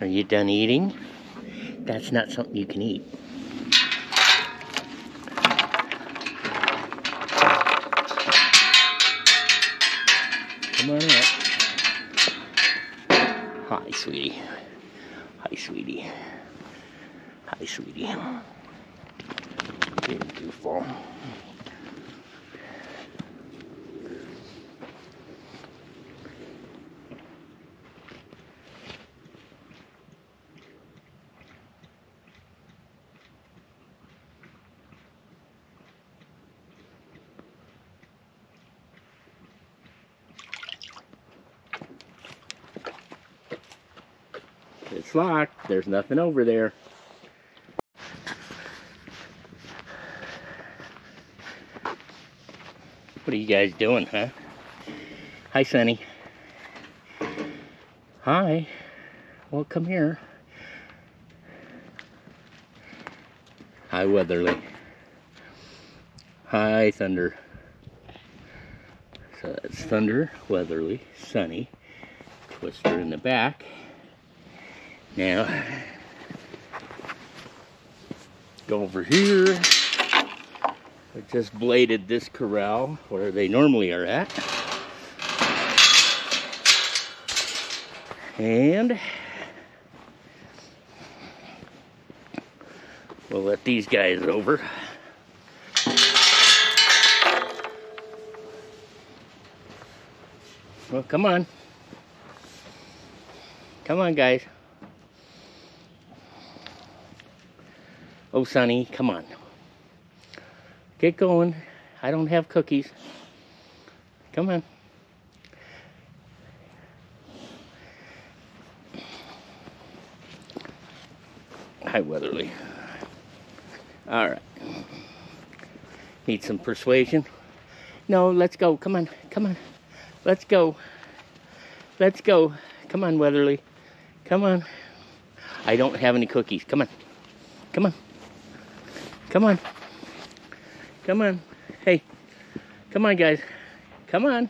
Are you done eating? That's not something you can eat. Come on up. Hi, sweetie. Hi, sweetie. Hi, sweetie. Getting It's locked. There's nothing over there. What are you guys doing, huh? Hi, Sunny. Hi. Well, come here. Hi, Weatherly. Hi, Thunder. So that's Thunder, Weatherly, Sunny, Twister in the back. Now, go over here. I just bladed this corral where they normally are at. And we'll let these guys over. Well, come on. Come on, guys. Oh, Sunny, come on. Get going. I don't have cookies. Come on. Hi, Weatherly. All right. Need some persuasion? No, let's go. Come on. Come on. Let's go. Let's go. Come on, Weatherly. Come on. I don't have any cookies. Come on. Come on. Come on. Come on. Hey. Come on, guys. Come on.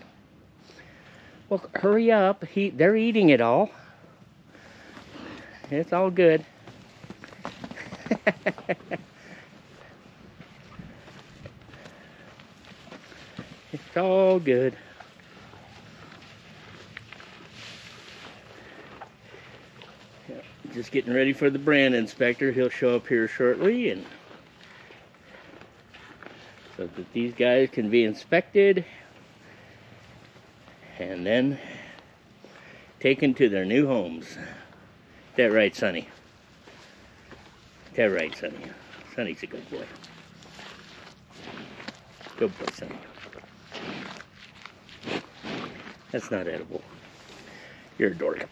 Well, hurry up. He, they're eating it all. It's all good. it's all good. Just getting ready for the brand inspector. He'll show up here shortly and so that these guys can be inspected and then taken to their new homes. That right, Sunny? That right, Sunny? Sunny's a good boy. Good boy, Sunny. That's not edible. You're a dork.